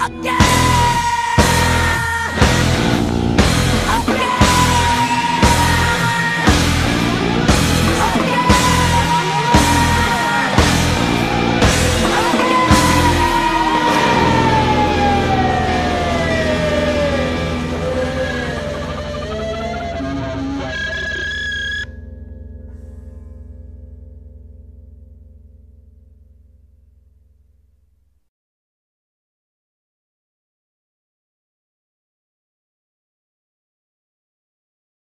again.